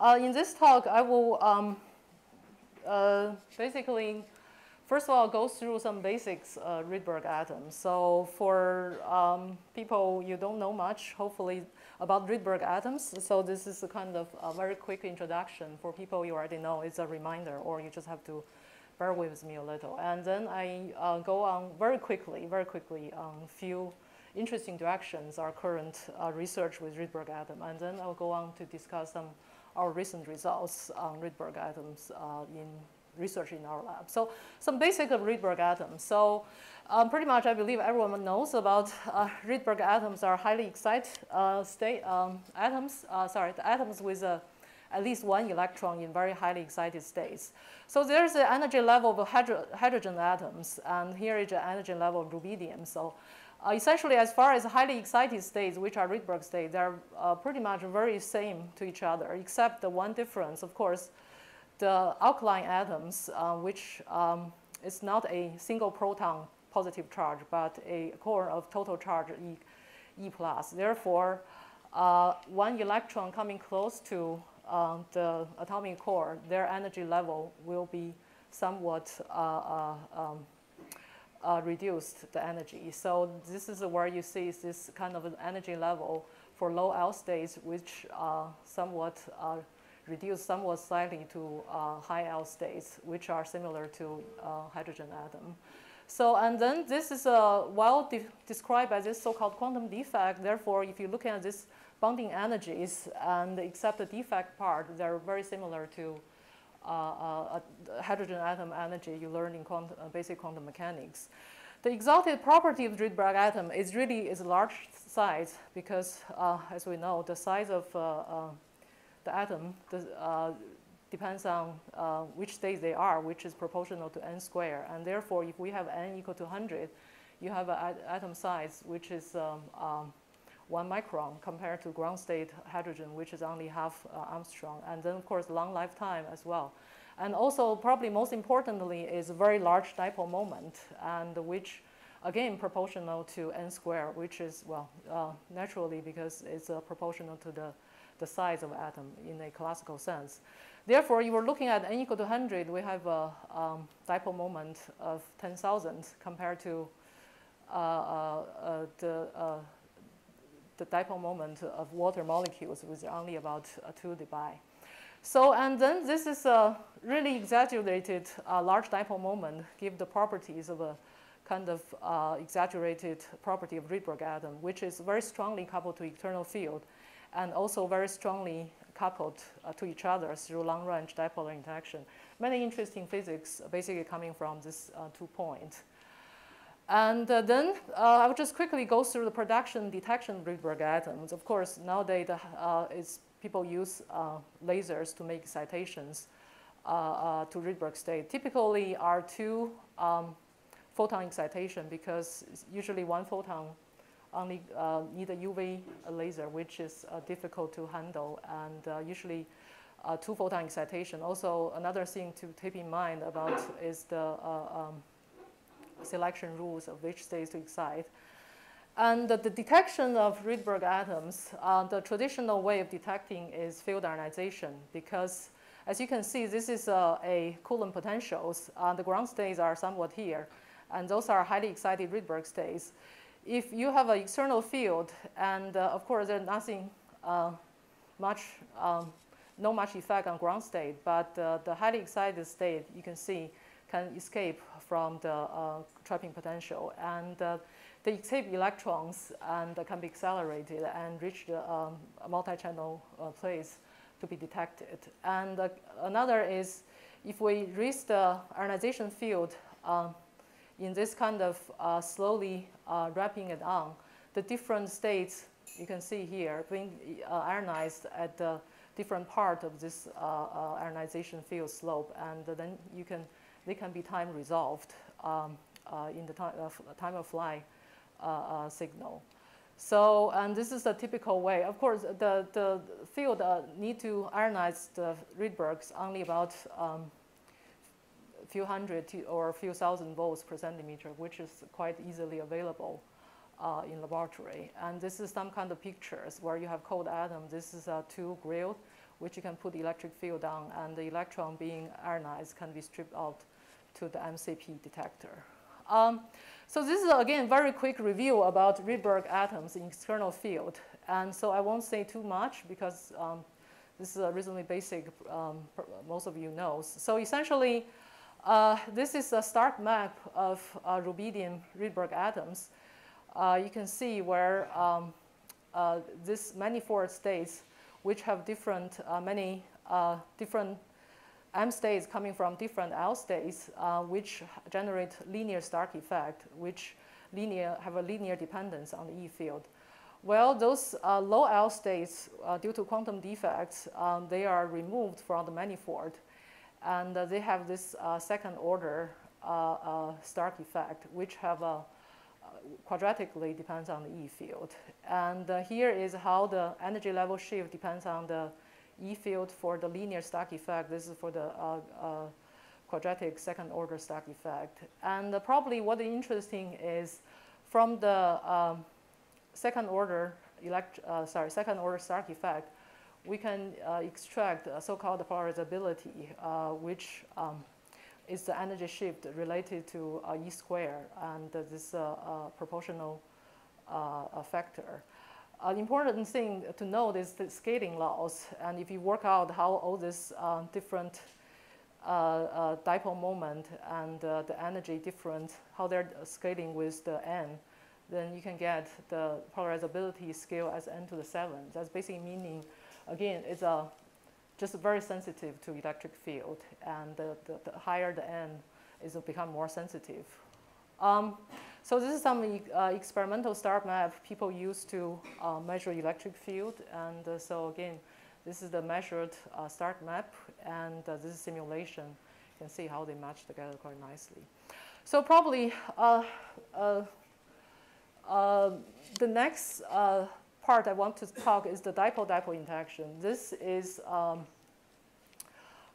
Uh, in this talk, I will um, uh, basically, first of all, go through some basics uh, Rydberg atoms. So for um, people you don't know much, hopefully, about Rydberg atoms, so this is a kind of a very quick introduction. For people you already know, it's a reminder, or you just have to bear with me a little. And then I uh, go on very quickly, very quickly on a few interesting directions our current uh, research with Rydberg atom. And then I'll go on to discuss some our recent results on Rydberg atoms uh, in research in our lab. So some basic of Rydberg atoms. So um, pretty much I believe everyone knows about uh, Rydberg atoms are highly excited uh, state um, atoms, uh, sorry, the atoms with a at least one electron in very highly excited states. So there's the energy level of hydro hydrogen atoms, and here is the energy level of rubidium. So uh, essentially, as far as highly excited states, which are Rydberg states, they're uh, pretty much very same to each other, except the one difference, of course, the alkaline atoms, uh, which um, is not a single proton positive charge, but a core of total charge E, e plus. Therefore, uh, one electron coming close to uh, the atomic core, their energy level will be somewhat uh, um, uh, reduced the energy. So this is where you see this kind of an energy level for low L states, which are somewhat uh, reduced somewhat slightly to uh, high L states, which are similar to uh, hydrogen atom. So, and then this is well de described by this so-called quantum defect. Therefore, if you look at these bonding energies and except the defect part, they're very similar to hydrogen atom energy you learn in quantum, uh, basic quantum mechanics. The exalted property of the Rydberg atom is really its large size because, as we know, the size of the atom depends on uh, which state they are, which is proportional to n squared. And therefore, if we have n equal to 100, you have an atom size which is um, um, one micron compared to ground state hydrogen, which is only half uh, angstrom. And then, of course, long lifetime as well. And also, probably most importantly, is very large dipole moment, and which, again, proportional to n squared, which is, well, uh, naturally because it's uh, proportional to the, the size of atom in a classical sense. Therefore, you were looking at n equal to 100, we have a um, dipole moment of 10,000 compared to uh, uh, uh the the dipole moment of water molecules with only about uh, 2 Debye. So, and then this is a really exaggerated uh, large dipole moment give the properties of a kind of uh, exaggerated property of Rydberg atom, which is very strongly coupled to external field and also very strongly coupled uh, to each other through long-range dipolar interaction. Many interesting physics basically coming from these uh, two points. And uh, then uh, I will just quickly go through the production detection Rydberg atoms. Of course, nowadays uh, people use uh, lasers to make excitations uh, uh, to Rydberg state. Typically are two um, photon excitation because usually one photon only need a UV laser, which is difficult to handle, and usually two photon excitation. Also, another thing to keep in mind about is the um, selection rules of which states to excite. And the detection of Rydberg atoms, uh, the traditional way of detecting is field ionization because as you can see, this is uh, a Coulomb potentials. Uh, the ground states are somewhat here, and those are highly excited Rydberg states. If you have an external field, and uh, of course there's nothing uh, much, um, no much effect on ground state, but uh, the highly excited state, you can see, can escape from the uh, trapping potential. And uh, they escape electrons and can be accelerated and reach the um, multi-channel uh, place to be detected. And another is if we raise the ionization field in this kind of uh, slowly uh, wrapping it on, the different states you can see here being uh, ionized at the different part of this ionization field slope, and then you can they can be time resolved um, uh, in the time of, time of flight uh, uh, signal. So, and this is a typical way. Of course, the, the field uh, need to ionize the Rydbergs only about um, a few hundred or a few thousand volts per centimeter, which is quite easily available uh, in laboratory. And this is some kind of pictures where you have cold atoms. This is uh, two grilled which you can put the electric field on, and the electron being ionized can be stripped out to the MCP detector. Um, so this is, again, very quick review about Rydberg atoms in external field. And so I won't say too much because um, this is a reasonably basic, um, most of you know. So essentially, uh, this is a stark map of uh, rubidium Rydberg atoms. Uh, you can see where um, uh, this manifold states, which have different, uh, many uh, different M states coming from different L states, which generate linear Stark effect, which linear, have a linear dependence on the E field. Well, those uh, low L states, uh, due to quantum defects, um, they are removed from the manifold. And uh, they have this uh, second order uh, uh, Stark effect, which have a quadratically depends on the E field. And here is how the energy level shift depends on the E field for the linear Stark effect. This is for the quadratic second order Stark effect. And probably what is interesting is from the um, second order elect, uh, sorry, second order Stark effect, we can uh, extract so-called polarizability, uh, which um, is the energy shift related to uh, E square and this uh, uh, proportional factor. Uh, An important thing to note is the scaling laws, and if you work out how all these uh, different uh, dipole moment and the energy difference, how they're scaling with the n, then you can get the polarizability scale as n to the 7. That's basically meaning, again, it's a, just very sensitive to electric field, and the, the, the higher the n is become more sensitive. Um, so this is some uh, experimental Stark map people use to uh, measure electric field, and uh, so again, this is the measured uh, Stark map, and uh, this is simulation. You can see how they match together quite nicely. So probably uh, the next part I want to talk is the dipole-dipole interaction. This is, um,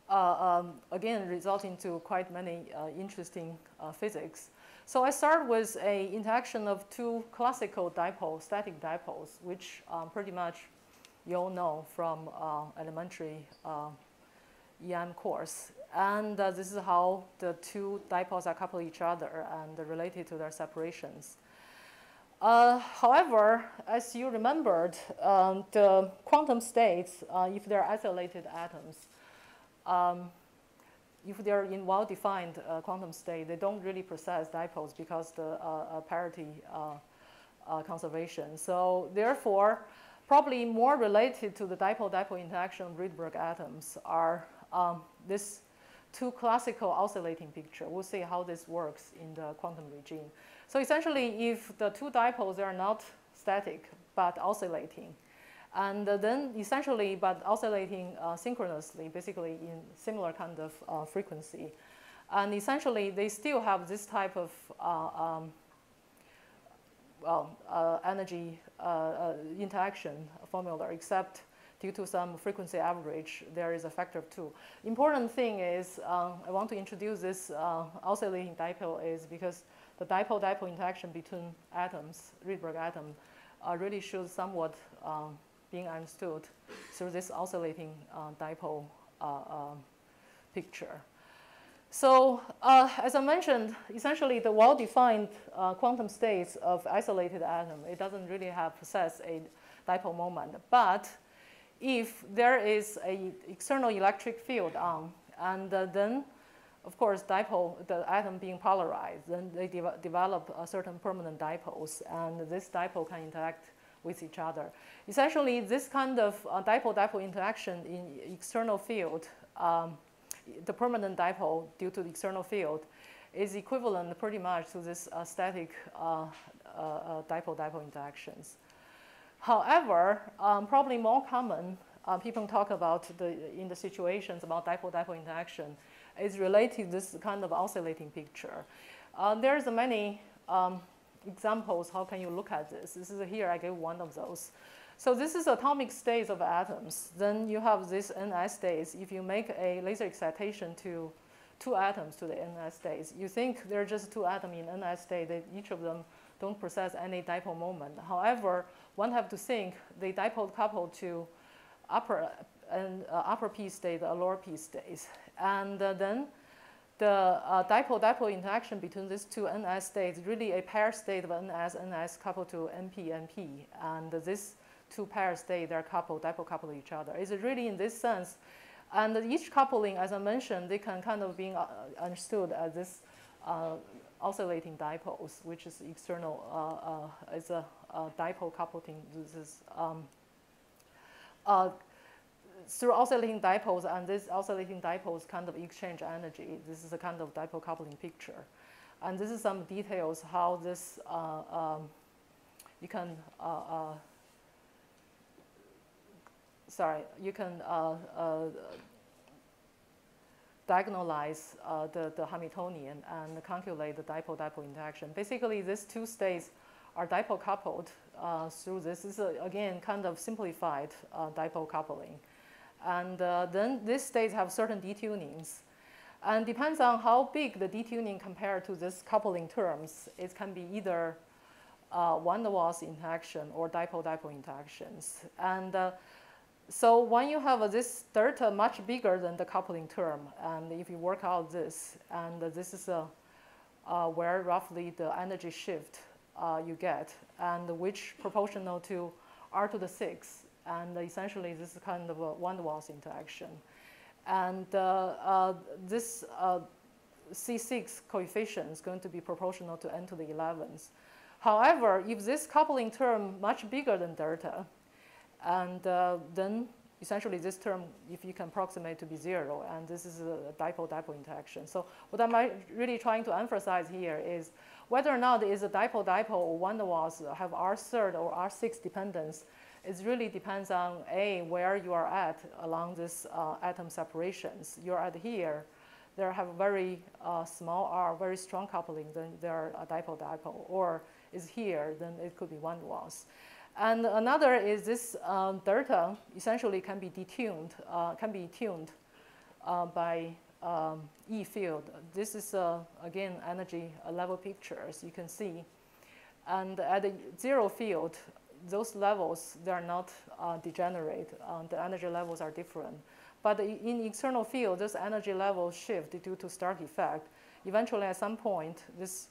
um, again, resulting to quite many interesting physics. So I start with a interaction of two classical dipoles, static dipoles, which um, pretty much you all know from elementary EM course. And this is how the two dipoles are coupled each other and related to their separations. Uh, however, as you remembered, um, the quantum states, uh, if they're isolated atoms, um, if they're in well-defined uh, quantum state, they don't really possess dipoles because the uh, uh, parity uh, conservation. So therefore, probably more related to the dipole-dipole interaction of Rydberg atoms are um, this two classical oscillating picture. We'll see how this works in the quantum regime. So essentially, if the two dipoles are not static but oscillating, and then essentially, but oscillating uh, synchronously, basically in similar kind of uh, frequency, and essentially they still have this type of uh, um, well, uh, energy uh, uh, interaction formula, except due to some frequency average, there is a factor of two. Important thing is, I want to introduce this oscillating dipole is because the dipole-dipole interaction between atoms, Rydberg atom, really shows somewhat um, being understood through this oscillating uh, dipole uh, um, picture. So uh, as I mentioned, essentially the well-defined uh, quantum states of isolated atom, it doesn't really have possess a dipole moment. But if there is a external electric field on, and uh, then of course, dipole, the atom being polarized, then they de develop a certain permanent dipoles, and this dipole can interact with each other. Essentially, this kind of uh, dipole-dipole interaction in external field, um, the permanent dipole due to the external field, is equivalent pretty much to this uh, static uh, uh, uh dipole-dipole interactions. However, um, probably more common, uh, people talk about the, in the situations about dipole-dipole interaction is related to this kind of oscillating picture. Uh, there's many um, examples. How can you look at this? This is here, I gave one of those. So this is atomic states of atoms. Then you have this NS states. If you make a laser excitation to two atoms to the NS states, you think they're just two atoms in NS state, that each of them don't possess any dipole moment. However, one have to think they dipole coupled to upper and uh, upper p state, a lower p state. And uh, then the uh, dipole-dipole interaction between these two NS states really a pair state of NS, NS coupled to NP, NP. And these two pair state, they're coupled, dipole coupled to each other. It's really in this sense. And each coupling, as I mentioned, they can kind of be uh, understood as this uh, oscillating dipoles, which is external, uh, uh, is a, dipole coupling. This is um, uh, through oscillating dipoles, and these oscillating dipoles kind of exchange energy. This is a kind of dipole coupling picture. And this is some details how this, uh, um, you can, uh, uh, sorry, you can uh, uh, diagonalize uh, the, the Hamiltonian and calculate the dipole-dipole interaction. Basically, these two states are dipole coupled through this. This is, again, kind of simplified dipole coupling. And uh, then these states have certain detunings. And depends on how big the detuning compared to this coupling terms, it can be either uh, van der Waals interaction or dipole-dipole interactions. And uh, so when you have this delta much bigger than the coupling term, and if you work out this, and this is a, uh, where roughly the energy shift uh, you get, and which proportional to r to the 6, and essentially this is kind of a van der Waals interaction. And uh, uh this uh, C6 coefficient is going to be proportional to n to the 11th. However, if this coupling term much bigger than delta, and uh, then essentially this term, if you can approximate to be zero, and this is a dipole-dipole interaction. So what I'm really trying to emphasize here is whether or not is a dipole-dipole or van der Waals have R third or R6 dependence, it really depends on A, where you are at along this uh, atom separations. You're at here, they have very uh, small R, very strong coupling, then they're a dipole-dipole, or is here, then it could be van der And another is this um, delta essentially can be detuned, uh, can be tuned uh, by um, E field. This is, uh, again, energy level pictures you can see. And at the zero field, those levels, they are not uh, degenerate. Uh, the energy levels are different. But in external field, this energy level shift due to Stark effect. Eventually, at some point, this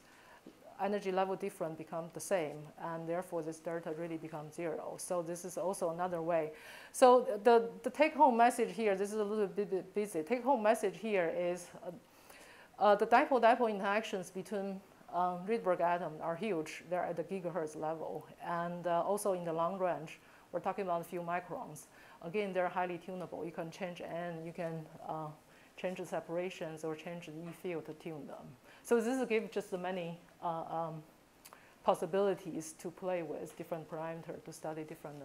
energy level difference becomes the same, and therefore this delta really becomes zero. So this is also another way. So the, the take-home message here, this is a little bit busy. Take-home message here is uh, uh, the dipole-dipole interactions between um, Rydberg atoms are huge. They're at the gigahertz level. And uh, also in the long range, we're talking about a few microns. Again, they're highly tunable. You can change n, you can uh, change the separations or change the E field to tune them. So this gives just many uh, um, possibilities to play with different parameters to study different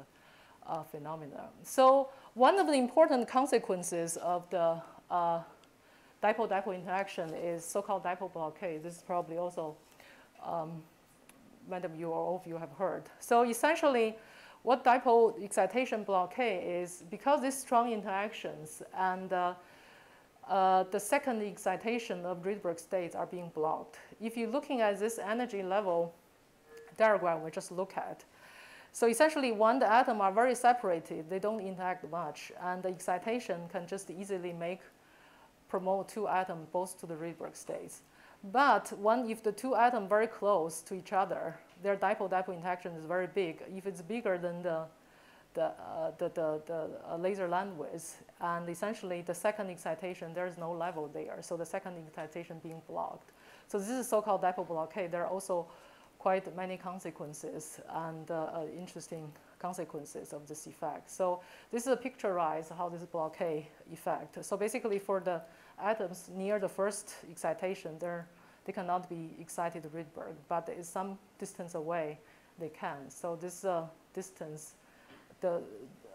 uh, phenomena. So one of the important consequences of the uh, dipole-dipole interaction is so-called dipole blockade. This is probably also um, many of you or all of you have heard. So essentially, what dipole excitation blockade is because these strong interactions and uh, uh, the second excitation of Rydberg states are being blocked. If you're looking at this energy level diagram we just look at, so essentially when the atoms are very separated, they don't interact much, and the excitation can just easily make promote two atoms both to the Rydberg states. But when if the two atoms very close to each other, their dipole-dipole interaction is very big. If it's bigger than the the, uh, the, the, the uh, laser width, and essentially the second excitation, there is no level there, so the second excitation being blocked. So this is so-called dipole blockade. There are also quite many consequences and uh, uh, interesting consequences of this effect. So this is a picturized how this blockade effect. So basically for the atoms near the first excitation, they cannot be excited to Rydberg, but is some distance away, they can. So this uh, distance the,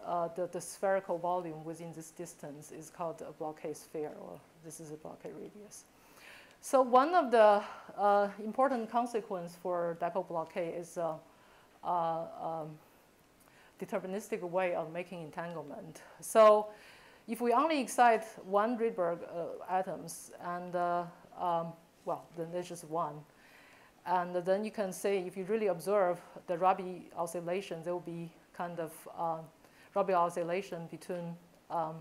uh, the, the, spherical volume within this distance is called a blockade sphere, or this is a blockade radius. So one of the uh, important consequence for dipole blockade is a, a um, deterministic way of making entanglement. So if we only excite one Rydberg uh, atoms, and uh, um, well, then there's just one. And then you can say, if you really observe the Rabi oscillation, there will be kind of uh, Rabi oscillation between um,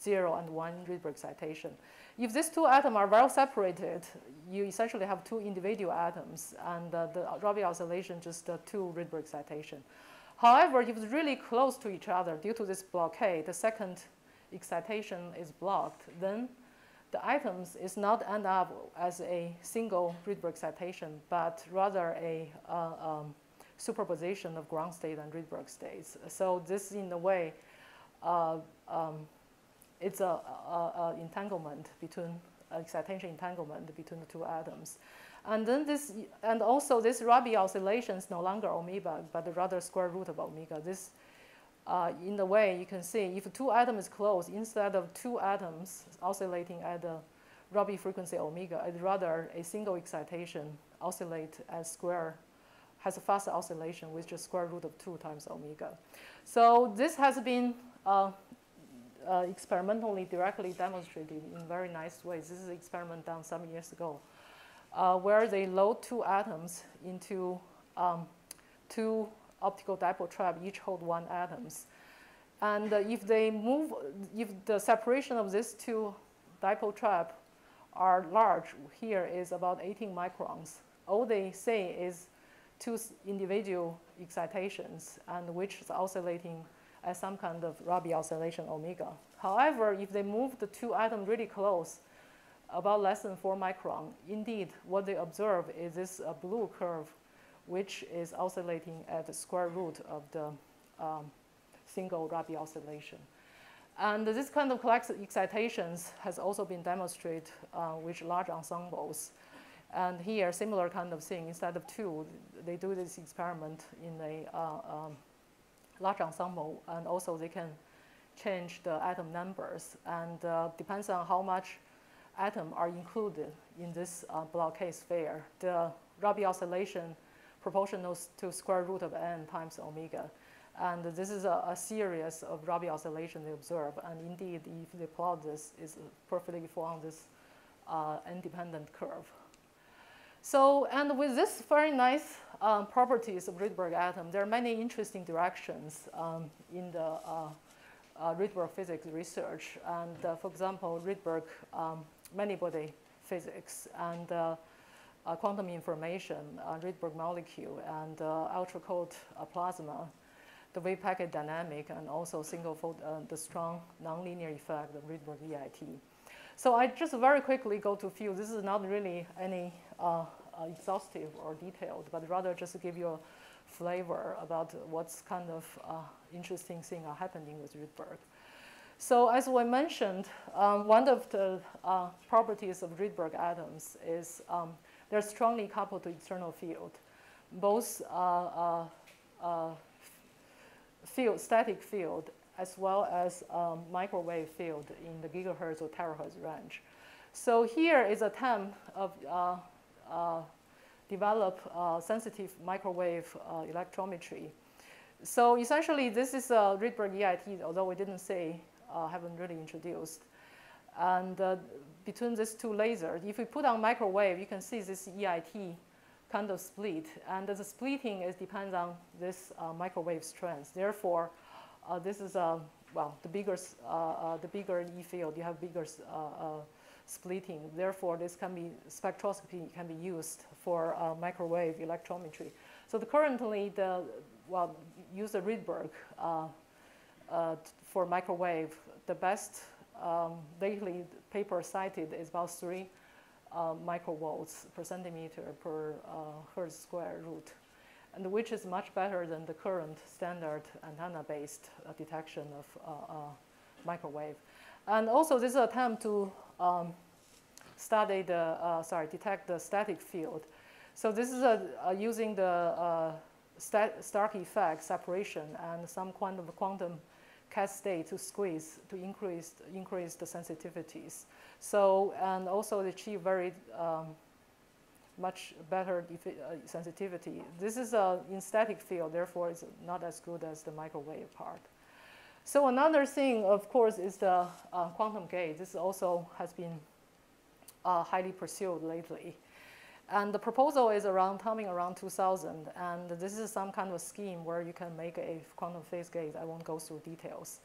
0 and 1 Rydberg excitation. If these two atoms are well separated, you essentially have two individual atoms, and uh, the Rabi oscillation just uh, two Rydberg excitation. However, if it's really close to each other due to this blockade, the second excitation is blocked, then the atoms is not end up as a single Rydberg excitation, but rather a uh, um, superposition of ground state and Rydberg states. So this, in a way, uh, um, it's a, a, a, entanglement between excitation entanglement between the two atoms. And then this, and also this Rabi oscillation is no longer omega, but rather square root of omega. This, uh, in the way you can see, if two atoms close, instead of two atoms oscillating at the Rabi frequency omega, it's rather a single excitation oscillate at square, has a faster oscillation with just square root of two times omega. So this has been uh, uh, experimentally directly demonstrated in very nice ways. This is an experiment done some years ago, uh, where they load two atoms into um, two optical dipole trap, each hold one atoms. And uh, if they move, if the separation of these two dipole trap are large, here is about 18 microns. All they say is two individual excitations and which is oscillating as some kind of Rabi oscillation omega. However, if they move the two atoms really close, about less than 4 micron, indeed, what they observe is this uh, blue curve, which is oscillating at the square root of the um, single Rabi oscillation. And this kind of excitations has also been demonstrated uh, with large ensembles. And here, similar kind of thing, instead of two, they do this experiment in a uh, um, large ensemble, and also they can change the atom numbers, and uh, depends on how much atom are included in this uh, blockade sphere. The Rabi oscillation proportional to square root of n times omega. And this is a, a series of Rabi oscillation they observe. And indeed, if they plot this, it's perfectly form this uh, independent curve. So, and with this very nice um, properties of Rydberg atom, there are many interesting directions um, in the uh, uh, Rydberg physics research. And uh, for example, Rydberg um, many-body physics and uh, quantum information, uh, Rydberg molecule, and ultra-cold plasma, the wave packet dynamic, and also single-fold, the strong nonlinear effect of Rydberg EIT. So I just very quickly go to few. This is not really any exhaustive or detailed, but rather just to give you a flavor about what's kind of uh, interesting thing are happening with Rydberg. So as we mentioned, um, one of the uh, properties of Rydberg atoms is um, they're strongly coupled to external field, both uh, uh, uh field, static field, as well as um, microwave field in the gigahertz or terahertz range. So here is a attempt of uh, uh, develop uh, sensitive microwave uh, electrometry. So essentially, this is a Rydberg EIT, although we didn't say, uh, haven't really introduced. And uh, between these two lasers, if we put on microwave, you can see this EIT kind of split. And the splitting is depends on this uh, microwave strength. Therefore, uh, this is a well, the bigger the bigger E field, you have bigger splitting. Therefore, this can be spectroscopy can be used for uh, microwave electrometry. So the currently the well use the Rydberg uh, uh, for microwave. The best um, lately paper cited is about three uh, microvolts per centimeter per uh, hertz square root, and which is much better than the current standard antenna-based uh, detection of microwave. And also this attempt to um, study the, uh, sorry, detect the static field. So this is a, using the uh, Stark effect separation and some quantum, quantum cascade to squeeze to increase, increase the sensitivities. So, and also achieve very um, much better uh, sensitivity. This is a in static field, therefore it's not as good as the microwave part. So another thing, of course, is the uh, quantum gate. This also has been uh, highly pursued lately. And the proposal is around coming around 2000. And this is some kind of scheme where you can make a quantum phase gate. I won't go through details.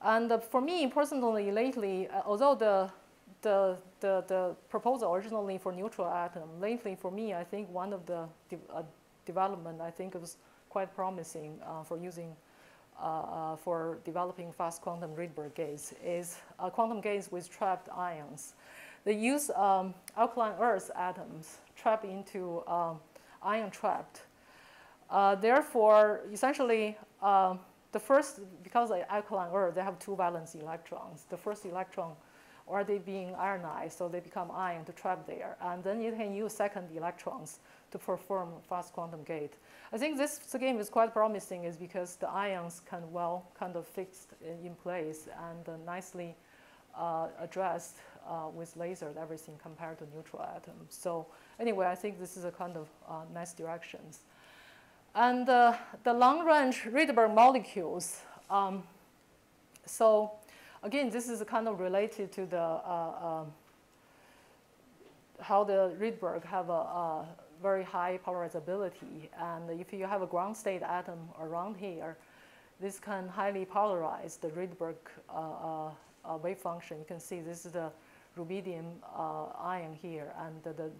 And uh, for me personally, lately, uh, although the, the, the, the, proposal originally for neutral atom, lately for me, I think one of the de uh, development I think was quite promising uh, for using uh, uh, for developing fast quantum Rydberg gates is quantum gates with trapped ions. They use um, alkaline earth atoms trapped into um, ion trapped. therefore, essentially, um, the first, because of alkaline earth, they have two valence electrons. The first electron, they being ionized, so they become ion to trap there. And then you can use second electrons to perform fast quantum gate. I think this game is quite promising is because the ions can well kind of fixed in place and uh, nicely uh, addressed uh, with lasers, everything compared to neutral atoms. So anyway, I think this is a kind of uh, nice directions. And uh, the long-range Rydberg molecules, um, so again, this is kind of related to the uh, um, how the Rydberg have a, a, very high polarizability. And if you have a ground state atom around here, this can highly polarize the Rydberg uh, uh, uh, wave function. You can see this is the rubidium uh, ion here, and the,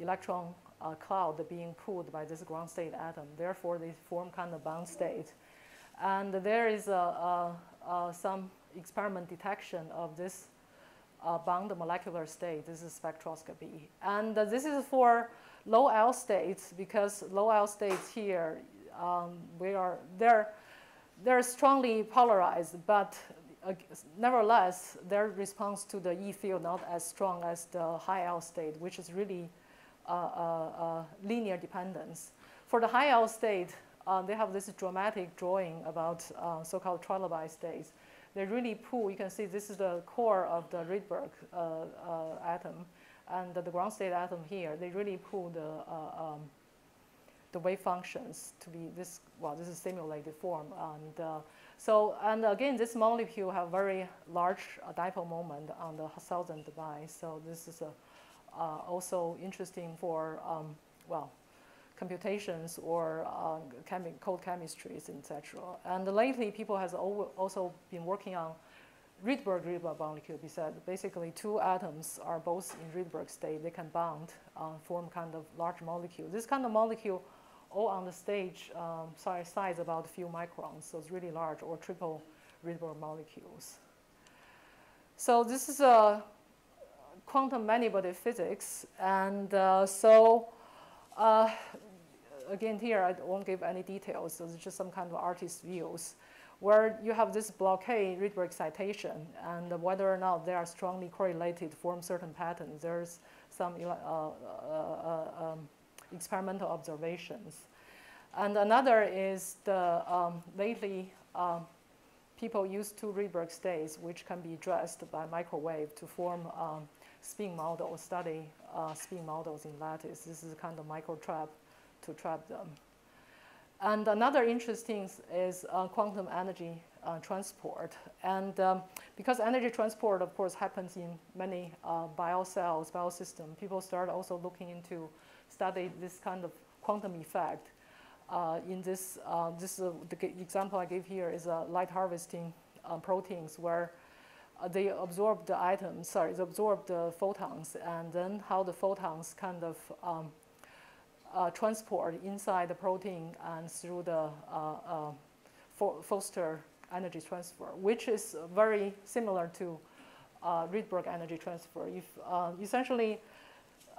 electron uh, cloud being pulled by this ground state atom. Therefore, they form kind of bound state. And there is a, a, a some experiment detection of this uh, bound molecular state. This is spectroscopy. And uh, this is for low L states because low L states here, um, we are, they're, they're strongly polarized, but nevertheless, their response to the E field not as strong as the high L state, which is really uh, uh, uh, linear dependence. For the high L state, they have this dramatic drawing about so-called trilobite states. They really pull, you can see this is the core of the Rydberg atom and the ground state atom here, they really pull the, uh, um, the wave functions to be this, well, this is simulated form. And uh, so, and again, this molecule have very large uh, dipole moment on the southern device. So this is a, uh, also interesting for, um, well, computations or uh, chemi cold chemistries, etc. And lately, people has also been working on Rydberg Rydberg molecule. Said basically two atoms are both in Rydberg state. They can bond, uh, form kind of large molecule. This kind of molecule, all on the stage, um, size, size about a few microns, so it's really large, or triple Rydberg molecules. So this is a quantum many-body physics. And uh, so uh, again, here I won't give any details. So it's just some kind of artist views where you have this blockade Rydberg excitation and whether or not they are strongly correlated form certain patterns. There's some uh, uh, uh, um, experimental observations. And another is the um, lately um, people use two Rydberg states which can be addressed by microwave to form um, spin model, or study uh, spin models in lattice. This is a kind of micro trap to trap them. And another interesting is uh, quantum energy uh, transport. And um, because energy transport, of course, happens in many uh, biocells, biosystems, people start also looking into study this kind of quantum effect. Uh, in this, uh, this the example I gave here is a light harvesting uh, proteins where uh, they absorb the items, sorry, they absorb the photons, and then how the photons kind of um, uh, transport inside the protein and through the uh, uh Förster energy transfer, which is very similar to uh, Rydberg energy transfer. If uh, essentially,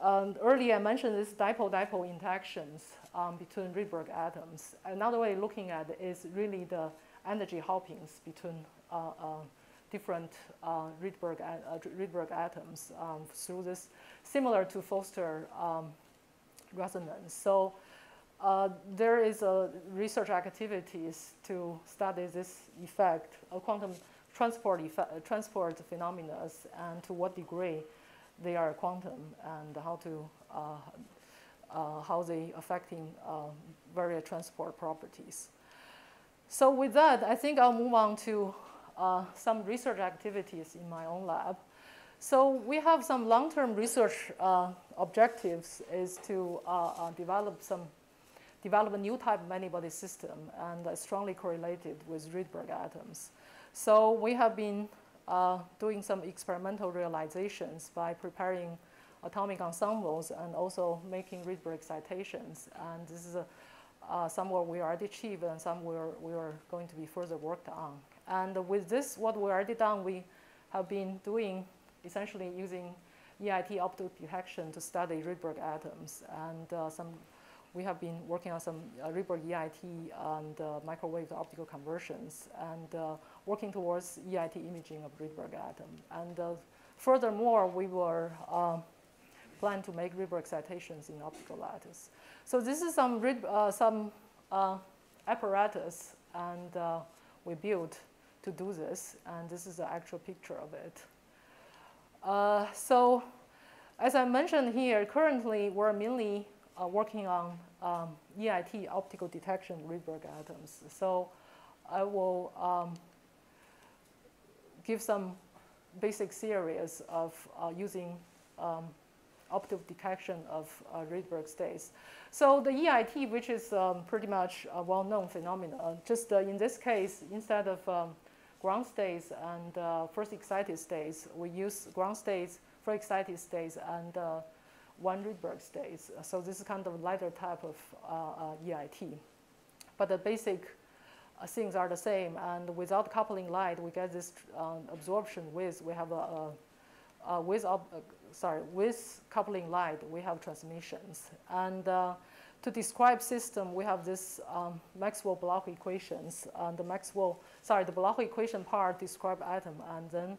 um, earlier I mentioned this dipole-dipole interactions um, between Rydberg atoms. Another way of looking at it is really the energy hoppings between different uh, Rydberg, uh, Rydberg atoms um, through this, similar to Förster um, resonance. So uh, there is a research activities to study this effect, of quantum transport, effect, transport phenomena, and to what degree they are quantum, and how to uh, uh, how they affecting various transport properties. So with that, I think I'll move on to uh, some research activities in my own lab. So we have some long-term research uh, objectives is to uh, uh, develop some develop a new type of many-body system and strongly correlated with Rydberg atoms. So we have been uh, doing some experimental realizations by preparing atomic ensembles and also making Rydberg excitations. And this is a, uh, some what we already achieved and some we are, we are going to be further worked on. And with this, what we already done, we have been doing essentially using EIT optical detection to study Rydberg atoms. And uh, some, we have been working on some uh, Rydberg EIT and uh, microwave optical conversions and uh, working towards EIT imaging of Rydberg atom. And uh, furthermore, we were uh, plan to make Rydberg excitations in optical lattice. So this is some, some apparatus and we built to do this, and this is the actual picture of it. Uh, so as I mentioned here, currently we're mainly uh, working on um, EIT optical detection Rydberg atoms. So I will um, give some basic theories of uh, using um, optical detection of uh, Rydberg states. So the EIT, which is um, pretty much a well-known phenomenon, just uh, in this case, instead of um, ground states and uh, first excited states. We use ground states, first excited states, and uh, one Rydberg states. So this is kind of a ladder type of uh, uh EIT. But the basic uh, things are the same. And without coupling light, we get this um, absorption with, we have a, a, with, sorry, with coupling light, we have transmissions. And to describe system, we have this um, Maxwell-Bloch equations. And the Maxwell, sorry, the Bloch equation part describe atom, and then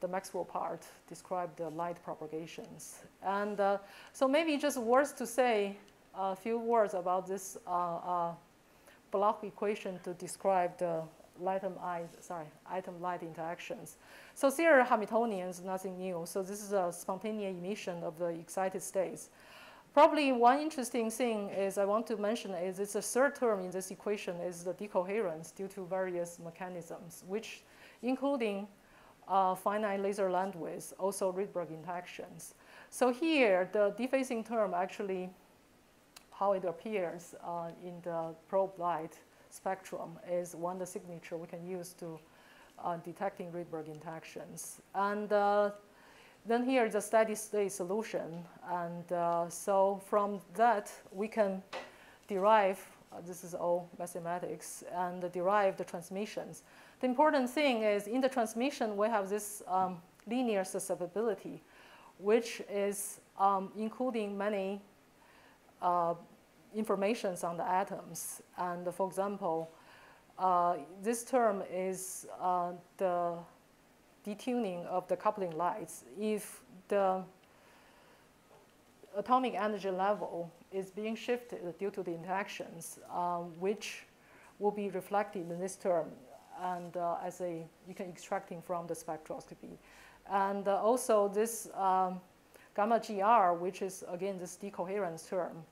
the Maxwell part describe the light propagations. And uh, so maybe just worth to say a few words about this uh, uh, Bloch equation to describe the atom sorry, atom light interactions. So are Hamiltonians, nothing new. So this is a spontaneous emission of the excited states. Probably one interesting thing is I want to mention is it's a third term in this equation is the decoherence due to various mechanisms, which including uh, finite laser bandwidth, also Rydberg interactions. So here, the dephasing term actually, how it appears uh, in the probe light spectrum is one the signature we can use to uh, detecting Rydberg interactions. And uh, then here is a steady state solution. And uh, so from that, we can derive, uh, this is all mathematics, and derive the transmissions. The important thing is in the transmission, we have this um, linear susceptibility, which is um, including many uh, informations on the atoms. And for example, uh, this term is uh, the detuning of the coupling lights if the atomic energy level is being shifted due to the interactions, um, which will be reflected in this term and uh, as a, you can extracting from the spectroscopy. And uh, also this um, gamma GR, which is again this decoherence term,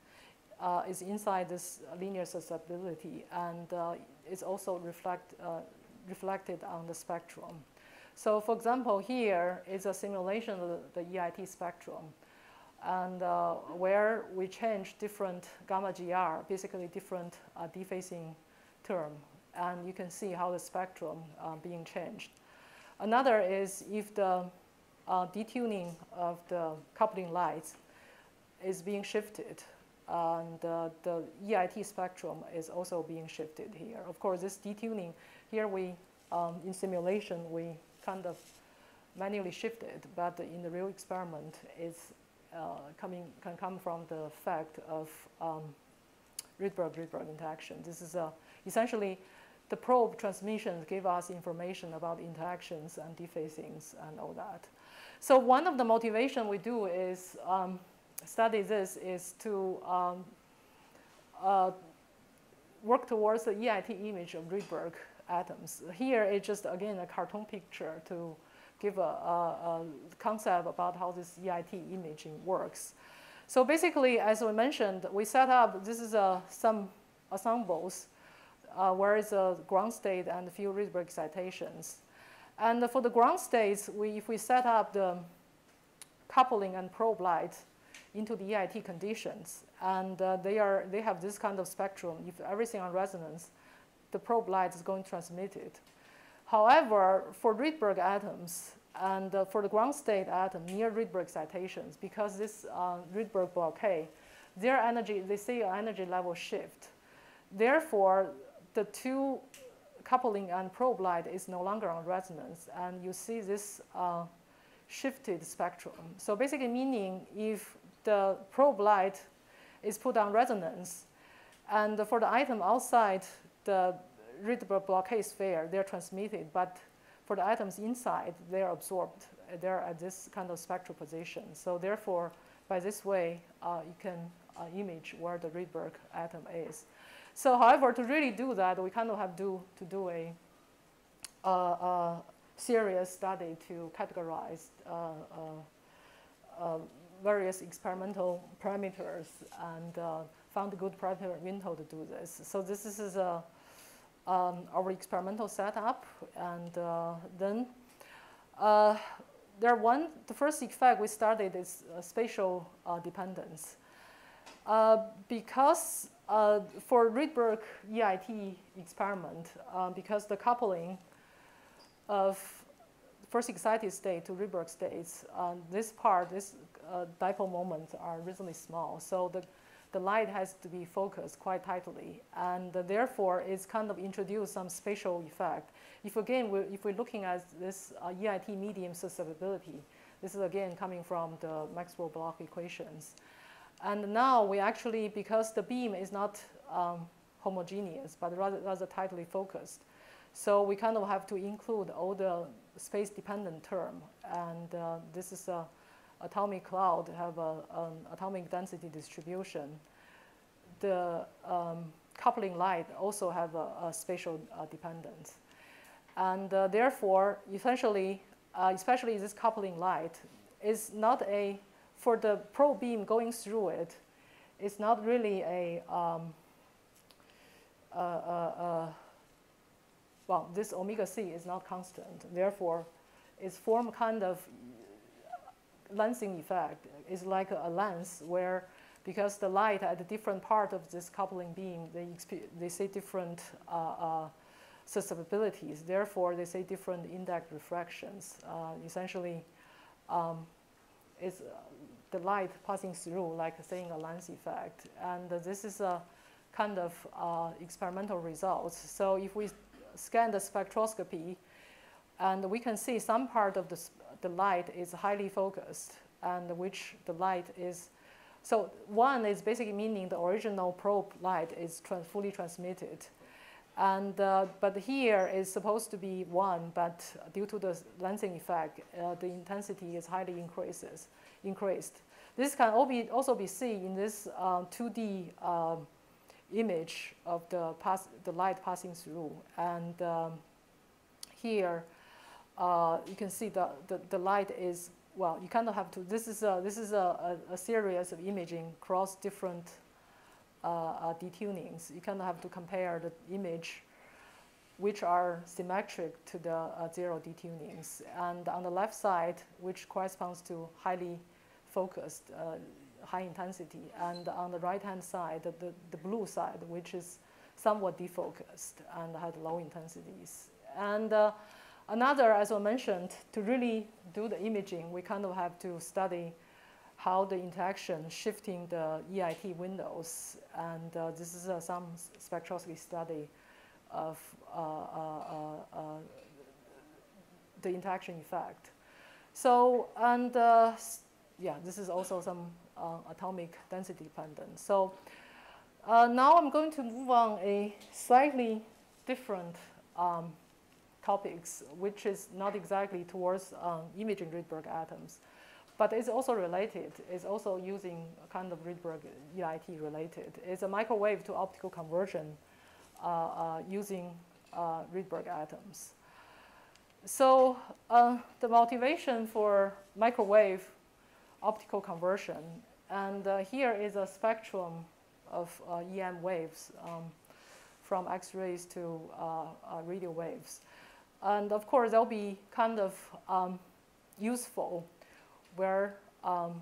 uh, is inside this linear susceptibility and uh, it's also reflect, uh, reflected on the spectrum. So for example, here is a simulation of the, EIT spectrum and uh, where we change different gamma GR, basically different uh, dephasing term. And you can see how the spectrum uh, being changed. Another is if the uh, detuning of the coupling lights is being shifted and uh, the EIT spectrum is also being shifted here. Of course, this detuning, here we, um, in simulation, we kind of manually shifted, but in the real experiment, it's uh, coming can come from the fact of um, Rydberg-Rydberg interaction. This is essentially the probe transmissions give us information about interactions and dephasings and all that. So one of the motivation we do is um, study this is to um, uh, work towards the EIT image of Rydberg atoms. Here it's just, again, a cartoon picture to give a, a, a concept about how this EIT imaging works. So basically, as we mentioned, we set up, this is uh, some ensembles uh, where is a ground state and a few Rydberg excitations. And for the ground states, we, if we set up the coupling and probe light into the EIT conditions, and uh, they, are, they have this kind of spectrum, if everything on resonance, the probe light is going to transmit it. However, for Rydberg atoms and uh, for the ground state atom near Rydberg excitations, because this uh, Rydberg blockade, their energy, they see an energy level shift. Therefore, the two coupling and probe light is no longer on resonance, and you see this uh, shifted spectrum. So basically meaning if the probe light is put on resonance, and for the item outside the Rydberg blockade sphere, they're transmitted, but for the atoms inside, they're absorbed. They're at this kind of spectral position. So therefore, by this way, uh, you can uh, image where the Rydberg atom is. So however, to really do that, we kind of have to, to do a, serious study to categorize uh, uh, uh various experimental parameters and uh, found a good parameter window to do this. So this is um, our experimental setup, and then there one the first effect we started is spatial dependence. because for Rydberg EIT experiment, because the coupling of first excited state to Rydberg states, uh, this part, this uh, dipole moments are reasonably small. So the, the light has to be focused quite tightly. And uh, therefore, it's kind of introduced some spatial effect. If again, we're, if we're looking at this uh, EIT medium susceptibility, this is again coming from the Maxwell Bloch equations. And now we actually, because the beam is not um, homogeneous, but rather, rather tightly focused, so we kind of have to include all the space-dependent term. And uh, this is a atomic cloud have an atomic density distribution. The um, coupling light also have a, a spatial uh, dependence. And uh, therefore, essentially, uh, especially this coupling light is not a, for the probe beam going through it, it's not really a, um, well, this omega c is not constant. Therefore, its form kind of lensing effect is like a lens where because the light at a different part of this coupling beam, they, they see different uh, uh, susceptibilities. Therefore, they see different index refractions. Uh, essentially, um, it's uh, the light passing through, like saying a lens effect. And this is a kind of uh, experimental results. So if we scan the spectroscopy, and we can see some part of the, the light is highly focused, and which the light is. So one is basically meaning the original probe light is trans fully transmitted. And, uh, but here is supposed to be one, but due to the lensing effect, uh, the intensity is highly increases, increased. This can also be seen in this uh, 2D um, image of the, pass, the light passing through. And um, here, uh, you can see the, the, the, light is, well, you kind of have to, this is a, this is a, a, a series of imaging across different detunings. You kind of have to compare the image which are symmetric to the uh, zero detunings. And on the left side, which corresponds to highly focused uh, high intensity, and on the right-hand side, the, the, the, blue side, which is somewhat defocused and had low intensities. And uh, another, as I mentioned, to really do the imaging, we kind of have to study how the interaction shifting the EIT windows. And uh, this is uh, some spectroscopy study of uh, uh, uh, the interaction effect. So, and yeah, this is also some uh, atomic density dependent. So uh, now I'm going to move on a slightly different um, topics, which is not exactly towards um, imaging Rydberg atoms, but it's also related. It's also using kind of Rydberg EIT related. It's a microwave to optical conversion uh, uh using uh, Rydberg atoms. So uh, the motivation for microwave optical conversion. And uh, here is a spectrum of uh, EM waves um, from X-rays to radio waves. And of course, they'll be kind of um, useful where um,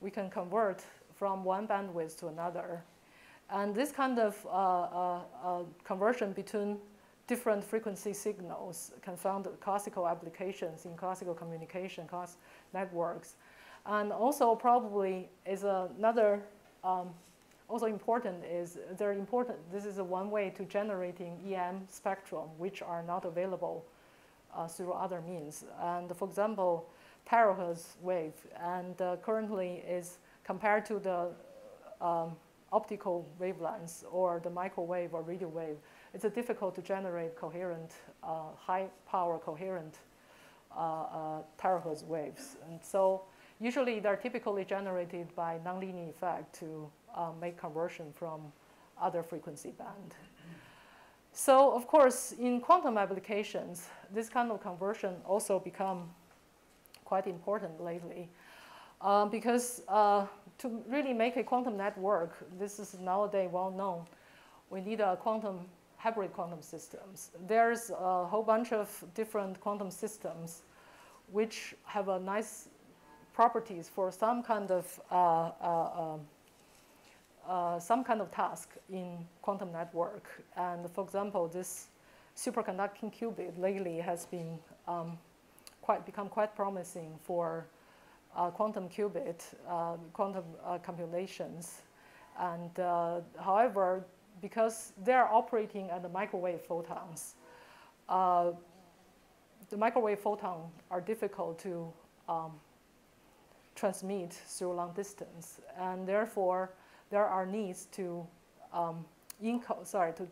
we can convert from one bandwidth to another. And this kind of uh, uh, conversion between different frequency signals can found classical applications in classical communication, class networks. And also probably is another, um, also important is they're important, this is one way to generating EM spectrum, which are not available uh, through other means. And for example, terahertz wave, and uh, currently is compared to the um, optical wavelengths or the microwave or radio wave, it's difficult to generate coherent, uh, high power coherent uh, uh, terahertz waves. And so usually they're typically generated by nonlinear effect to uh, make conversion from other frequency band. So of course, in quantum applications, this kind of conversion also become quite important lately. Uh, because uh, to really make a quantum network, this is nowadays well known, we need a quantum hybrid quantum systems. There's a whole bunch of different quantum systems which have a nice properties for some kind of uh, uh, um, uh, some kind of task in quantum network. And for example, this superconducting qubit lately has been um, quite become quite promising for uh, quantum qubit, uh, quantum uh, computations. And however, because they're operating at the microwave photons, the microwave photons are difficult to um, transmit through long distance, and therefore there are needs to um, sorry to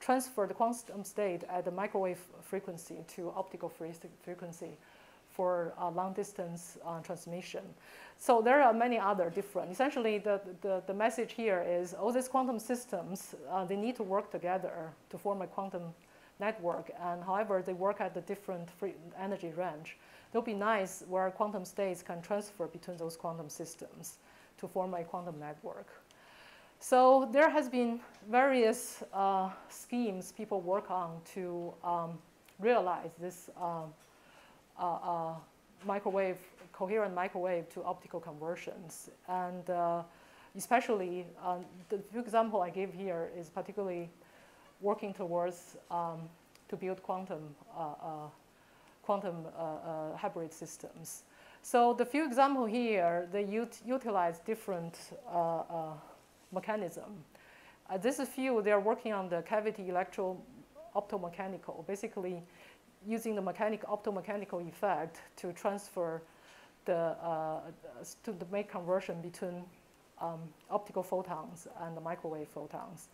transfer the quantum state at the microwave frequency to optical frequency for uh, long distance uh, transmission. So there are many other different. Essentially, the, the, the message here is all these quantum systems, uh, they need to work together to form a quantum network. And however, they work at the different energy range. It will be nice where quantum states can transfer between those quantum systems to form a quantum network. So there has been various uh, schemes people work on to um, realize this um, uh, uh, microwave, coherent microwave to optical conversions. And uh, especially, um, the few example I give here is particularly working towards um, to build quantum, quantum hybrid systems. So the few example here, they ut utilize different uh, uh, mechanism. Uh, this few, they're working on the cavity electro optomechanical. Basically, using the mechanic optomechanical effect to transfer the, uh, to the make conversion between um, optical photons and the microwave photons.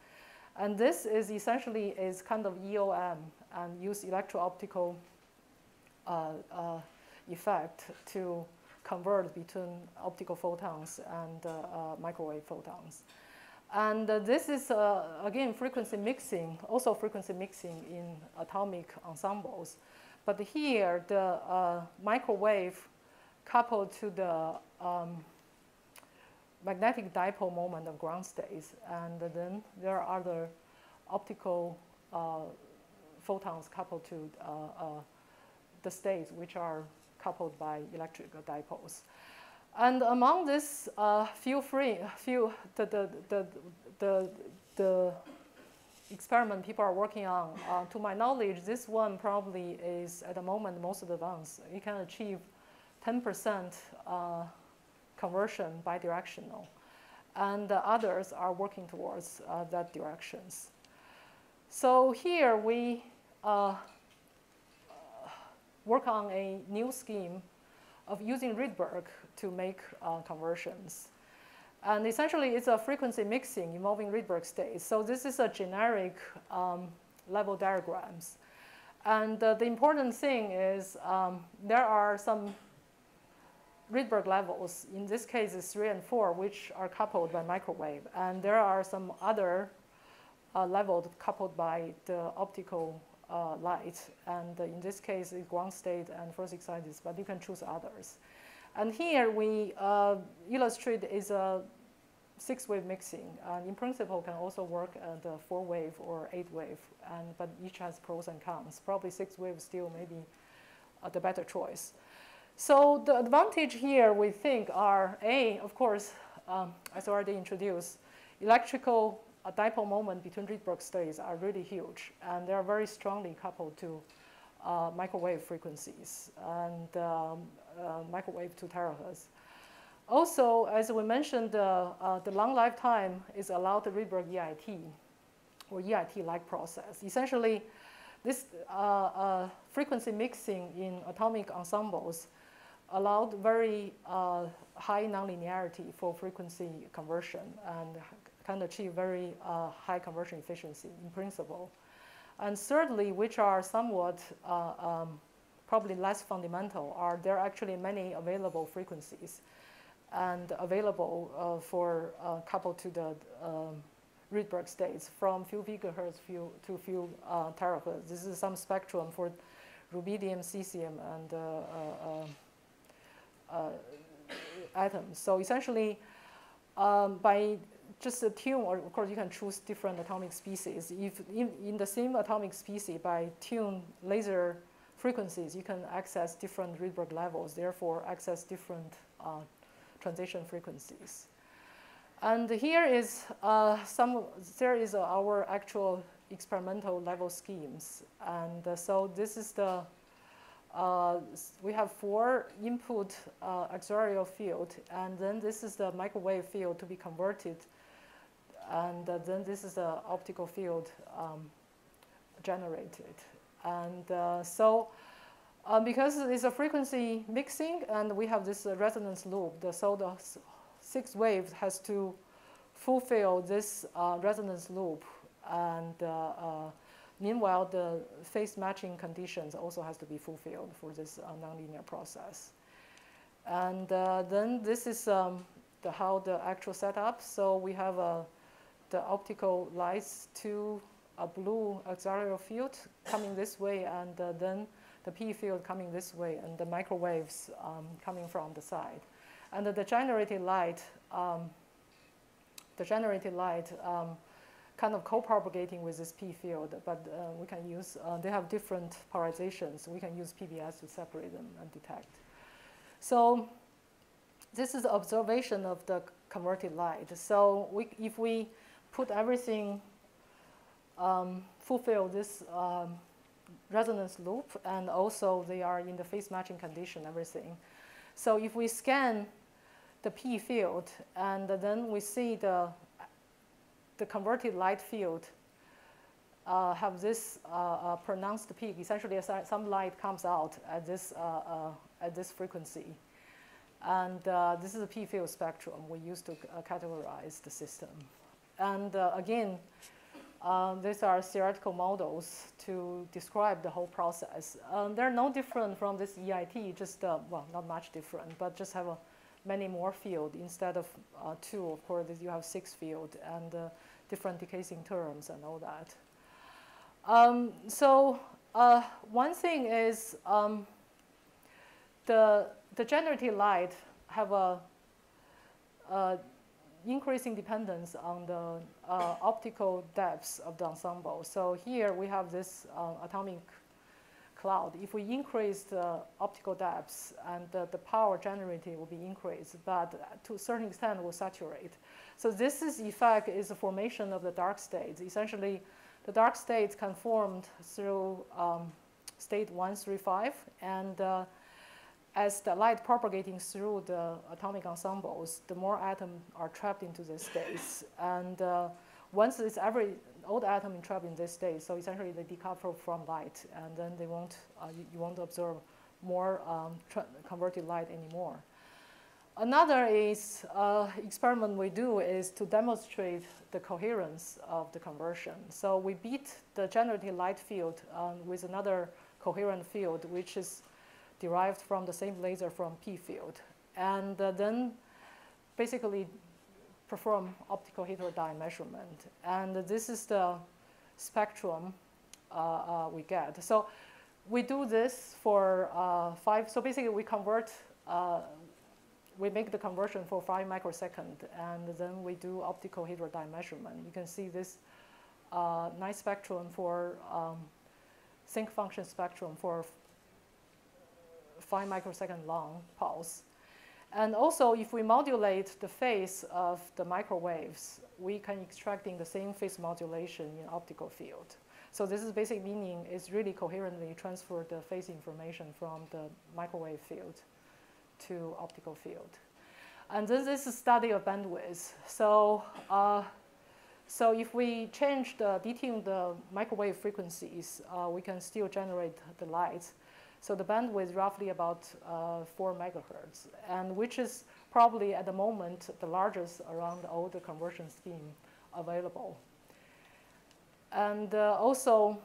And this is essentially is kind of EOM and use electro-optical uh, uh, effect to convert between optical photons and uh, uh, microwave photons. And uh, this is, uh, again, frequency mixing, also frequency mixing in atomic ensembles. But here, the uh, microwave coupled to the um, magnetic dipole moment of ground states. And then there are other optical uh, photons coupled to uh, uh, the states, which are coupled by electrical dipoles. And among this uh, few free, few the, the, the, the, the experiment people are working on, uh, to my knowledge, this one probably is at the moment most advanced. It can achieve 10% uh, conversion bidirectional. And the others are working towards uh, that directions. So here we uh, work on a new scheme of using Rydberg to make uh, conversions. And essentially, it's a frequency mixing involving Rydberg states. So this is a generic um, level diagrams. And uh, the important thing is um, there are some Rydberg levels, in this case is 3 and 4, which are coupled by microwave. And there are some other uh, levels coupled by the optical uh, light. And in this case, it's ground state and first excited, but you can choose others. And here we uh, illustrate is a six-wave mixing. And in principle, can also work at a four-wave or eight-wave, and but each has pros and cons. Probably six-wave still maybe uh, the better choice. So the advantage here we think are A, of course, um, as already introduced, electrical a dipole moment between Rydberg states are really huge, and they are very strongly coupled to uh, microwave frequencies and um, uh, microwave to terahertz. Also, as we mentioned, uh, uh, the long lifetime is allowed the Rydberg EIT or EIT-like process. Essentially, this uh, frequency mixing in atomic ensembles allowed very high nonlinearity for frequency conversion and can achieve very uh, high conversion efficiency in principle. And thirdly, which are somewhat uh, um, probably less fundamental, are there actually many available frequencies and available uh, for uh, coupled to the um, Rydberg states from few gigahertz few, to few uh, terahertz. This is some spectrum for rubidium, cesium, and uh, atoms. So essentially, um, by just a tune, or of course you can choose different atomic species. If in, in the same atomic species, by tune laser frequencies, you can access different Rydberg levels, therefore access different uh, transition frequencies. And here is uh, some, there is uh, our actual experimental level schemes. And uh, so this is the uh, we have four input uh, field, and then this is the microwave field to be converted, and uh, then this is the optical field um, generated. And uh, so um, because it's a frequency mixing, and we have this uh, resonance loop, the, so the six waves has to fulfill this resonance loop, and Meanwhile, the phase matching conditions also has to be fulfilled for this uh, nonlinear process. And uh, then this is um, the, how the actual setup. So we have uh, the optical lights to a blue auxiliary field coming this way, and uh, then the P field coming this way, and the microwaves um, coming from the side. And the generated light, um, the generated light um, kind of co-propagating with this P field, but uh, we can use, uh, they have different polarizations. We can use PBS to separate them and detect. So this is observation of the converted light. So we, if we put everything, um, fulfill this um, resonance loop, and also they are in the phase matching condition, everything. So if we scan the P field, and then we see the the converted light field uh, have this uh, uh, pronounced peak. Essentially, some light comes out at this, uh, uh, at this frequency. And uh, this is a P field spectrum we use to categorize the system. And again, um, these are theoretical models to describe the whole process. Um, they're no different from this EIT, just, well, not much different, but just have a many more field instead of uh, two. Of course, you have six field and uh, different decaying terms and all that. Um, so uh, one thing is um, the, the generative light have a, a increasing dependence on the uh, optical depths of the ensemble. So here we have this uh, atomic cloud. If we increase the optical depths and the, the power generated will be increased, but to a certain extent will saturate. So this is effect is the formation of the dark states. Essentially, the dark states can formed through um, state 135, and uh, as the light propagating through the atomic ensembles, the more atoms are trapped into this states. And uh, once it's every all the atoms trapped in this state, so essentially they decouple from light, and then they won't, uh, you, you, won't observe more um, converted light anymore. Another is uh, experiment we do is to demonstrate the coherence of the conversion. So we beat the generated light field um, with another coherent field, which is derived from the same laser from P field. And uh, then basically perform optical heterodyne measurement. And this is the spectrum uh, uh, we get. So we do this for uh, five, so basically we convert, uh, we make the conversion for five microsecond, and then we do optical heterodyne measurement. You can see this nice spectrum for um, sinc function spectrum for five microsecond long pulse. And also, if we modulate the phase of the microwaves, we can extract in the same phase modulation in optical field. So this is basic meaning is really coherently transfer the phase information from the microwave field to optical field. And this is study of bandwidth. So, uh, so if we change the, detune the microwave frequencies, uh, we can still generate the light. So the bandwidth roughly about uh, 4 megahertz, and which is probably at the moment the largest around all the conversion scheme available. And uh, also,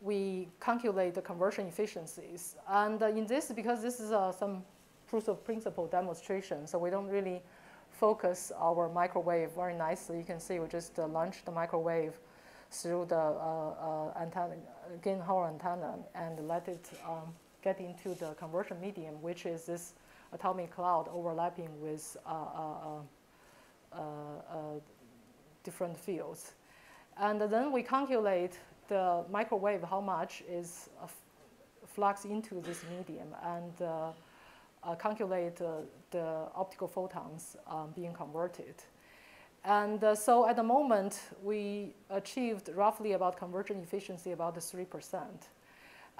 we calculate the conversion efficiencies. And uh, in this, because this is uh, some proof of principle demonstration, so we don't really focus our microwave very nicely. You can see we just uh, launch the microwave through the uh, uh, antenna, gain horn antenna and let it um, get into the conversion medium, which is this atomic cloud overlapping with different fields. And then we calculate the microwave, how much is flux into this medium, and uh, uh, calculate uh, the optical photons um, being converted. And uh, so at the moment, we achieved roughly about conversion efficiency about 3%.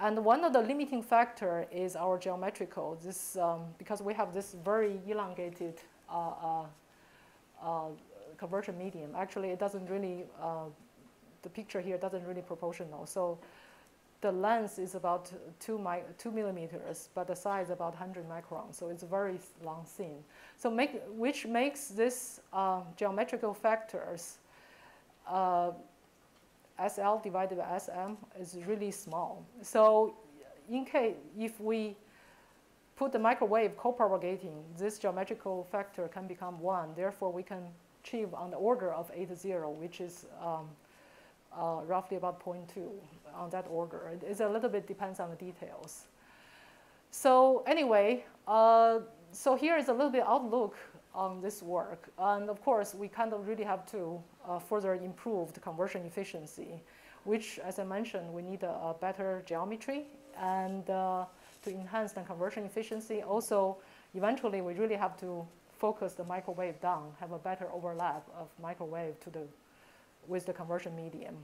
And one of the limiting factor is our geometrical, this, um, because we have this very elongated uh, uh, conversion medium. Actually, it doesn't really the picture here doesn't really proportional. So the length is about two, mi two millimeters, but the size about 100 microns. So it's a very long scene. So make, which makes this uh, geometrical factors uh, SL divided by SM is really small. So in case, if we put the microwave co-propagating, this geometrical factor can become one. Therefore, we can achieve on the order of 80, which is um, uh, roughly about 0.2 on that order. It's a little bit depends on the details. So anyway, uh, so here is a little bit outlook on this work. And of course, we kind of really have to uh, further improve the conversion efficiency, which, as I mentioned, we need a, a better geometry and uh, to enhance the conversion efficiency. Also, eventually, we really have to focus the microwave down, have a better overlap of microwave to the with the conversion medium.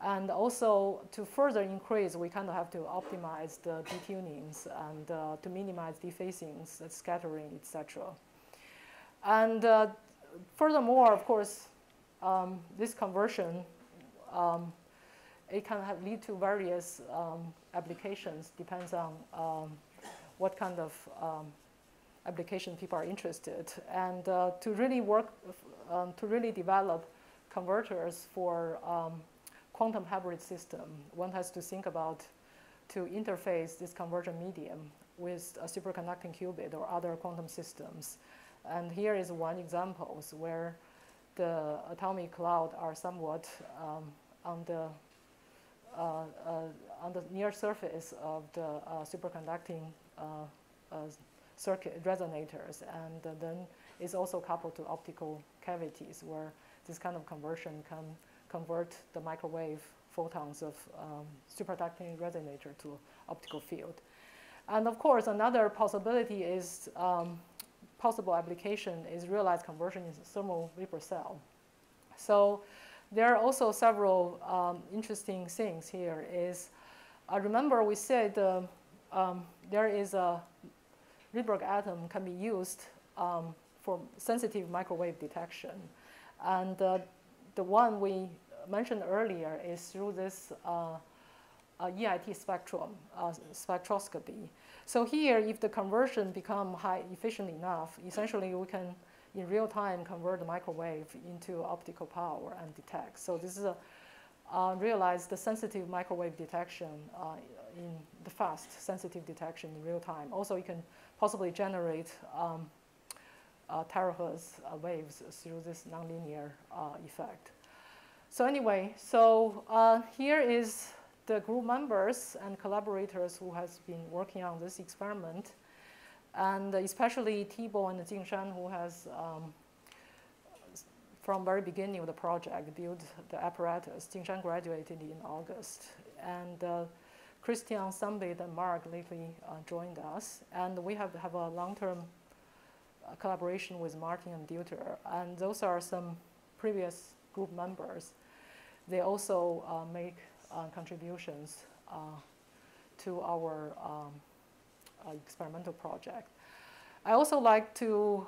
And also to further increase, we kind of have to optimize the detunings and uh, to minimize dephasings, scattering, etc. And uh, furthermore, of course, um, this conversion, um, it can have, lead to various um, applications, depends on um, what kind of um, application people are interested. And uh, to really work, um, to really develop converters for um, quantum hybrid system, one has to think about to interface this conversion medium with a superconducting qubit or other quantum systems. And here is one example where the atomic cloud are somewhat um, on the uh, uh, on the near surface of the uh, superconducting uh, uh, circuit resonators, and then is also coupled to optical cavities where this kind of conversion can convert the microwave photons of um, superconducting resonator to optical field. And of course, another possibility is um, possible application is realized conversion in thermal vapor cell. So there are also several um, interesting things here is, uh, remember we said uh, um, there is a Rydberg atom can be used um, for sensitive microwave detection. And uh, the one we mentioned earlier is through this uh, uh, EIT spectrum, uh, spectroscopy. So here, if the conversion become high efficient enough, essentially we can, in real time, convert the microwave into optical power and detect. So this is a uh, realize the sensitive microwave detection uh, in the fast sensitive detection in real time. Also, you can possibly generate um, uh, terahertz uh, waves through this nonlinear uh, effect. So anyway, so here is the group members and collaborators who has been working on this experiment, and especially Thibault and Jingshan, who has um, from very beginning of the project built the apparatus. Jingshan graduated in August, and uh, Christian Sambit and Mark lately uh, joined us, and we have have a long-term collaboration with Martin and Deuter, and those are some previous group members. They also uh, make uh, contributions uh, to our um, uh, experimental project. I also like to,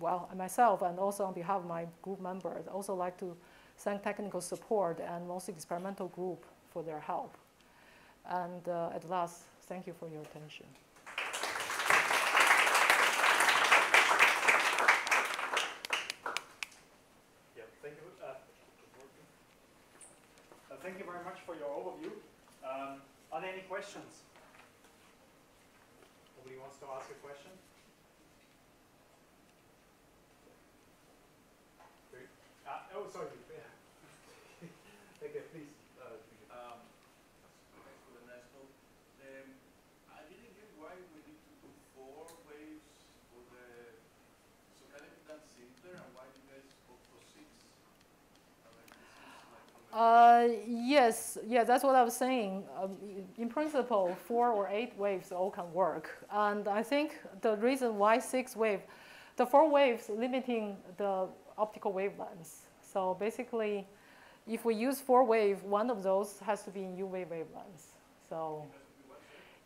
well, myself and also on behalf of my group members, also like to thank technical support and most experimental group for their help. And uh, at last, thank you for your attention. Yeah, thank you. Uh, uh, thank you very much for your overview. Um, are there any questions? Nobody wants to ask a question? Great. Uh, oh, sorry. okay, please. Uh, Um, thanks for the nice note. Um, I didn't get why we need to do four waves for the, so can it be done simpler and why you guys go for six? I mean, this is like from the- Uh, yes, yeah, that's what I was saying. Um, in principle, four or eight waves all can work. And I think the reason why six wave, the four waves limiting the optical wavelengths. So basically, if we use four wave, one of those has to be in UV wavelengths. So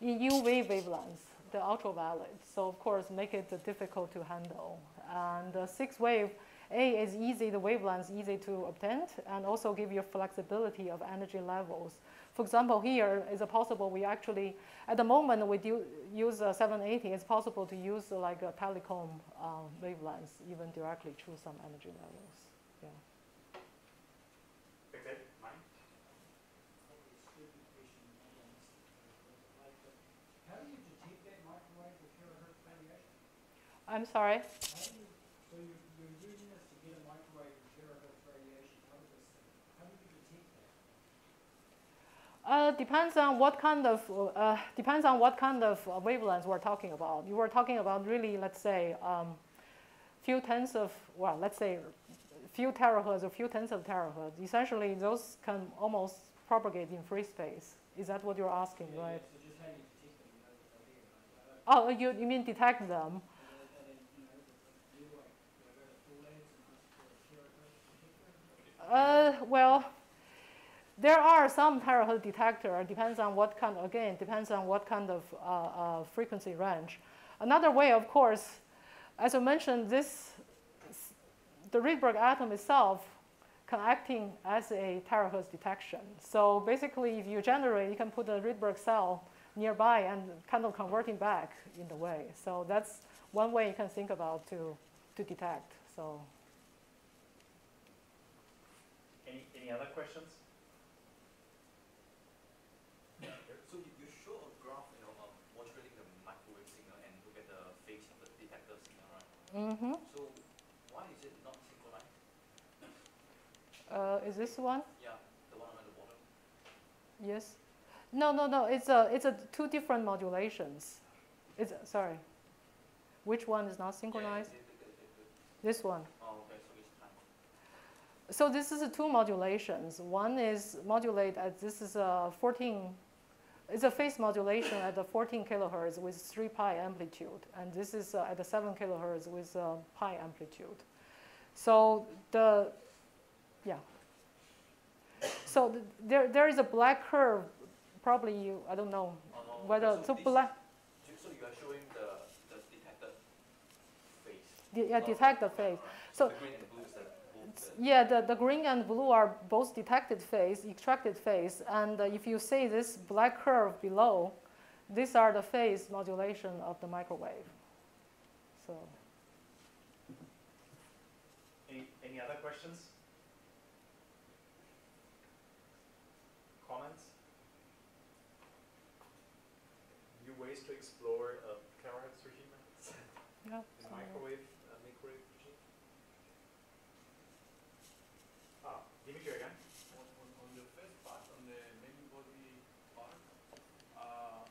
in UV wavelengths, the ultraviolet. So of course, make it difficult to handle. And the six wave, A is easy, the wavelength is easy to obtain, and also give you flexibility of energy levels. For example, here is it possible we actually, at the moment we do use uh, 780, it's possible to use uh, like a telecom uh, wavelengths, even directly choose some energy levels. Yeah. okay, mine. How do you detect that microwave or terahertz radiation? I'm sorry. How do you, so you're, you're using this to get a microwave or terahertz radiation out of this thing. How do you detect that? Uh, depends on what kind of uh, depends on what kind of uh, wavelengths we're talking about. You were talking about really, let's say, um, few tenths of well, let's say, few terahertz or few tenths of terahertz. Essentially, those can almost propagate in free space. Is that what you're asking, Yeah, right? yeah, So you detect them, you know, that they're there, right? Oh, you, you mean detect them? Uh, uh, they, you know, the, the, like, whatever the full waves and that's the terahertz detector? Uh, well, there are some terahertz detector. Depends on what kind. Again, depends on what kind of uh, uh, frequency range. Another way, of course, as I mentioned, this the Rydberg atom itself can acting as a terahertz detection. So basically, if you generate, you can put a Rydberg cell nearby and kind of converting back in the way. So that's one way you can think about to to detect. So. Any, any other questions? So you, you show a graph, you know, of modulating the microwave signal and look at the phase of the detector signal, right? Mm-hmm. So why is it not synchronized? Uh, is this one? Yeah, the one at the bottom. Yes. No, no, no. It's a it's a two different modulations. It's sorry. Which one is not synchronized? Yeah, the- the- the- This one. oh, okay, so. So this is a two modulations. One is modulate at this is a 14. It's a phase modulation at the 14 kilohertz with 3 pi amplitude, and this is uh, at the 7 kilohertz with uh, pi amplitude. So the yeah. So th- there there is a black curve. Probably you I don't know Oh, no, whether okay, so black So you are showing the, the detected phase. de- yeah not- detect the phase. So Yeah, the, the green and blue are both detected phase, extracted phase, and uh, if you see this black curve below, these are the phase modulation of the microwave. So, Any, any other questions? Comments? New ways to explore uh, terahertz regime yeah. in microwave, uh, microwave regime? Ah, Dimitri again? On, on, on the first part, on the main body part, uh,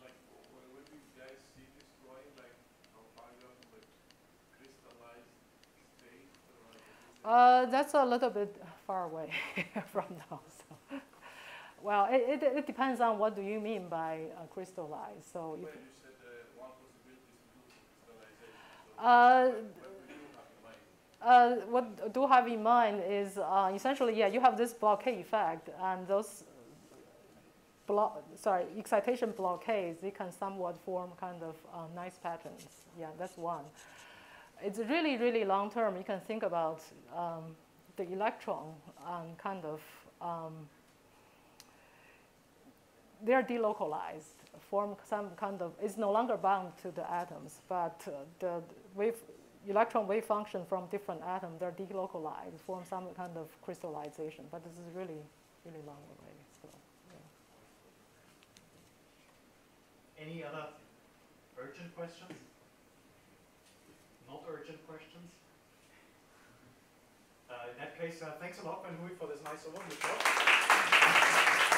like, when, when you guys see this drawing, like, how far you have like crystallized state, or like, is it- Uh, that's a little bit far away from now. So. Well, it, it, it depends on what do you mean by uh, crystallized. So, Well, you said uh, one possibility is crystallization, so Uh, What do you have in mind? Uh, what do have in mind is uh, essentially, yeah, you have this blockade effect, and those block, sorry, excitation blockades, they can somewhat form kind of uh, nice patterns. Yeah, that's one. It's really, really long term. You can think about um, the electron um, kind of, um, they're delocalized, form some kind of, it's no longer bound to the atoms, but uh, the wave, electron wave function from different atoms, they're delocalized, form some kind of crystallization, but this is really, really long away. So, yeah. Any other urgent questions? Not urgent questions? Uh, in that case, uh, thanks a lot, Wenhui, for this nice overview.